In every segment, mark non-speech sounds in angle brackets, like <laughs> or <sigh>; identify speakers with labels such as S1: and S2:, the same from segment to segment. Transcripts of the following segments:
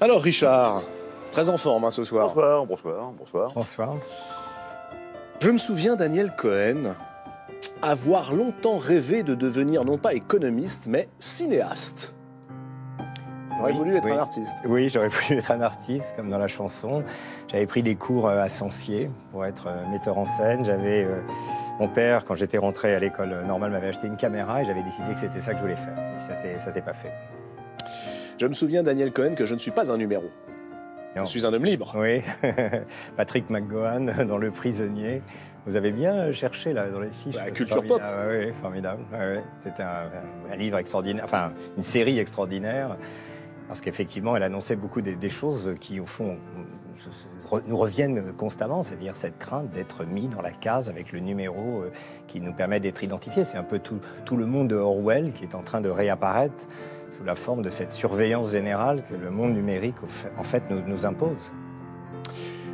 S1: Alors Richard, très en forme hein, ce soir.
S2: Bonsoir, bonsoir, bonsoir.
S3: Bonsoir.
S1: Je me souviens, Daniel Cohen, avoir longtemps rêvé de devenir non pas économiste, mais cinéaste. J'aurais
S3: Oui,
S1: voulu être
S3: oui.
S1: un artiste.
S3: Oui, j'aurais <laughs> voulu être un artiste, comme dans la chanson. J'avais pris des cours euh, à Sancier pour être euh, metteur en scène. J'avais euh, mon père, quand j'étais rentré à l'école normale, m'avait acheté une caméra et j'avais décidé que c'était ça que je voulais faire. Ça, c'est- ça s'est pas fait.
S1: Je me souviens, Daniel Cohen, que je ne suis pas un numéro.
S3: Non.
S1: Je suis un homme libre.
S3: Oui, <laughs> Patrick McGowan dans Le Prisonnier. Vous avez bien cherché là dans les fiches.
S1: Bah,
S3: C'est
S1: culture pop.
S3: Ouais, ouais, formidable. Ouais, ouais. C'était un- un livre extraordinaire, enfin une série extraordinaire. Parce qu'effectivement, elle annonçait beaucoup des, choses qui, au fond, nous reviennent constamment, c'est-à-dire cette crainte d'être mis dans la case avec le numéro euh, qui nous permet d'être identifiés. C'est un peu tout, le monde de Orwell qui est en train de réapparaître sous la forme de cette surveillance générale que le monde numérique, en fait, nous impose.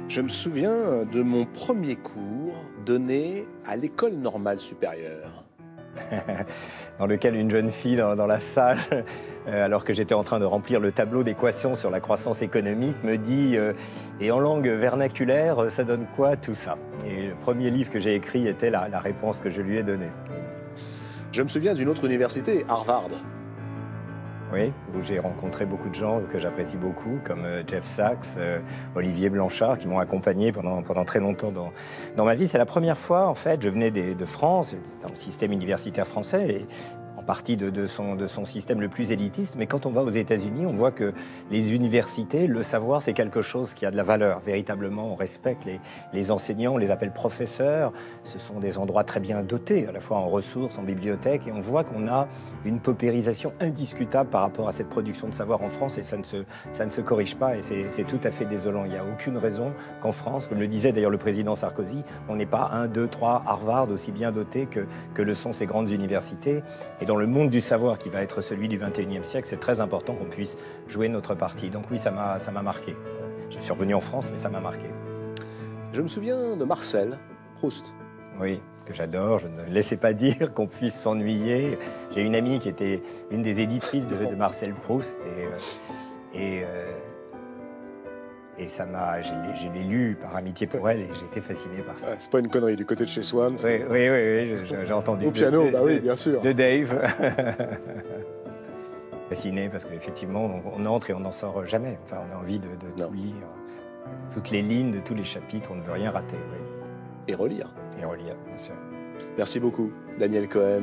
S1: Je me souviens de mon premier cours donné à l'école normale supérieure. <laughs>
S3: dans lequel une jeune fille dans, la salle, <laughs> euh, alors que j'étais en train de remplir le tableau d'équations sur la croissance économique, me dit euh, Et en langue vernaculaire, euh, ça donne quoi tout ça? Et le premier livre que j'ai écrit était la réponse que je lui ai donnée.
S1: Je me souviens d'une autre université, Harvard.
S3: Oui, où j'ai rencontré beaucoup de gens que j'apprécie beaucoup, comme euh, Jeff Sachs, euh, Olivier Blanchard, qui m'ont accompagné pendant, pendant très longtemps dans, dans ma vie. C'est la première fois, en fait, je venais de France, dans le système universitaire français, en partie de, son, système le plus élitiste. Mais quand on va aux États-Unis, on voit que les universités, le savoir, c'est quelque chose qui a de la valeur. Véritablement, on respecte les, enseignants, on les appelle professeurs. Ce sont des endroits très bien dotés, à la fois en ressources, en bibliothèques, et on voit qu'on a une paupérisation indiscutable par rapport à cette production de savoir en France, et ça ne se, corrige pas, et c'est tout à fait désolant. Il n'y a aucune raison qu'en France, comme le disait d'ailleurs le président Sarkozy, on n'est pas un, deux, trois Harvard aussi bien dotés que, que le sont ces grandes universités. Et dans le monde du savoir qui va être celui du 21e siècle, c'est très important qu'on puisse jouer notre partie. Donc oui, ça m'a marqué. Je suis revenu en France, mais ça m'a marqué.
S1: Je me souviens de Marcel Proust.
S3: Oui, que j'adore. Je ne laissais pas dire qu'on puisse s'ennuyer. J'ai une amie qui était une des éditrices de, de Marcel Proust et, euh, et, euh, et ça m'a, je l'ai- lu par amitié pour elle et j'ai été fasciné par ça.
S1: C'est pas une connerie, du côté de chez Swann.
S3: Oui, oui, oui, j'ai entendu.
S1: Au
S3: de-
S1: piano,
S3: de-
S1: bah oui, bien sûr.
S3: De Dave. <laughs> Fasciné parce qu'effectivement, on, on entre et on n'en sort jamais. Enfin, on a envie de, de tout lire. Toutes les lignes de tous les chapitres, on ne veut rien rater. oui.
S1: Et relire.
S3: Et relire, bien sûr.
S1: Merci beaucoup, Daniel Cohen.